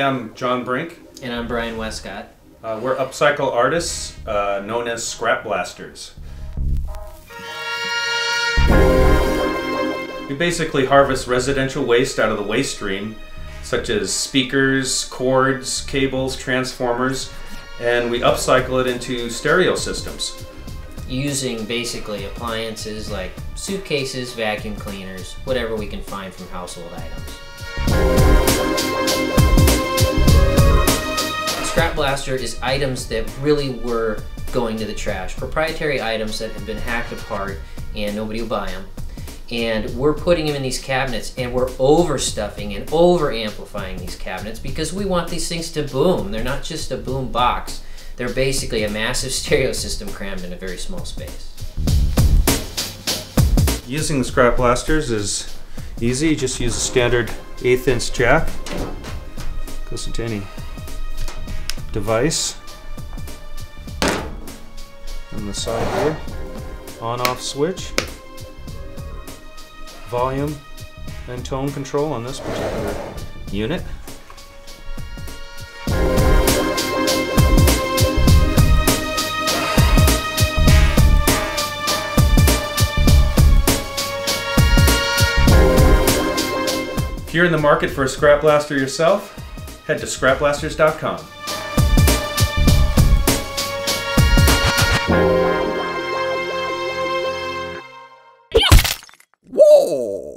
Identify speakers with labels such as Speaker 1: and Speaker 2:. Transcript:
Speaker 1: I'm John Brink.
Speaker 2: And I'm Brian Westcott.
Speaker 1: Uh, we're upcycle artists uh, known as Scrap Blasters. We basically harvest residential waste out of the waste stream, such as speakers, cords, cables, transformers, and we upcycle it into stereo systems.
Speaker 2: Using basically appliances like suitcases, vacuum cleaners, whatever we can find from household items. Blaster is items that really were going to the trash. Proprietary items that have been hacked apart and nobody will buy them. And we're putting them in these cabinets and we're overstuffing and over amplifying these cabinets because we want these things to boom. They're not just a boom box. They're basically a massive stereo system crammed in a very small space.
Speaker 1: Using the Scrap Blasters is easy. Just use a standard eighth inch jack. Goes into any device. On the side here, on off switch. Volume and tone control on this particular unit. If you're in the market for a Scrap Blaster yourself, head to scrapblasters.com. Oh.